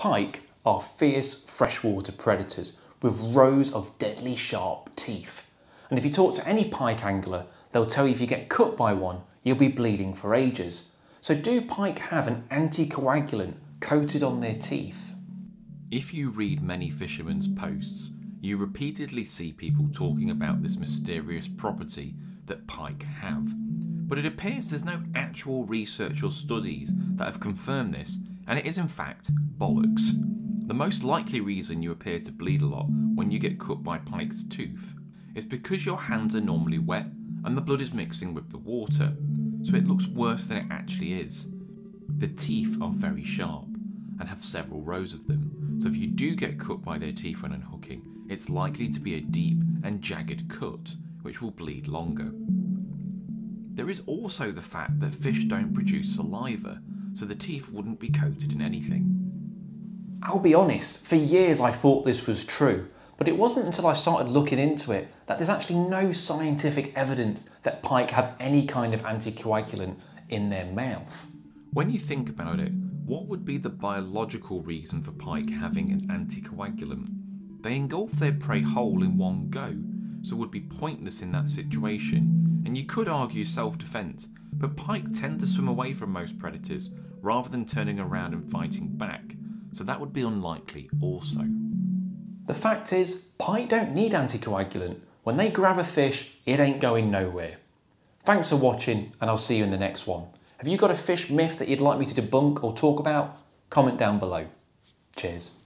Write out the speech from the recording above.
Pike are fierce freshwater predators with rows of deadly sharp teeth. And if you talk to any pike angler, they'll tell you if you get cut by one, you'll be bleeding for ages. So do pike have an anticoagulant coated on their teeth? If you read many fishermen's posts, you repeatedly see people talking about this mysterious property that pike have. But it appears there's no actual research or studies that have confirmed this, and it is in fact bollocks. The most likely reason you appear to bleed a lot when you get cut by pike's tooth is because your hands are normally wet and the blood is mixing with the water, so it looks worse than it actually is. The teeth are very sharp and have several rows of them, so if you do get cut by their teeth when unhooking, it's likely to be a deep and jagged cut, which will bleed longer. There is also the fact that fish don't produce saliva, so the teeth wouldn't be coated in anything. I'll be honest, for years I thought this was true, but it wasn't until I started looking into it that there's actually no scientific evidence that pike have any kind of anticoagulant in their mouth. When you think about it, what would be the biological reason for pike having an anticoagulant? They engulf their prey whole in one go, so would be pointless in that situation, and you could argue self defense, but pike tend to swim away from most predators rather than turning around and fighting back, so that would be unlikely also. The fact is, pike don't need anticoagulant. When they grab a fish, it ain't going nowhere. Thanks for watching, and I'll see you in the next one. Have you got a fish myth that you'd like me to debunk or talk about? Comment down below. Cheers.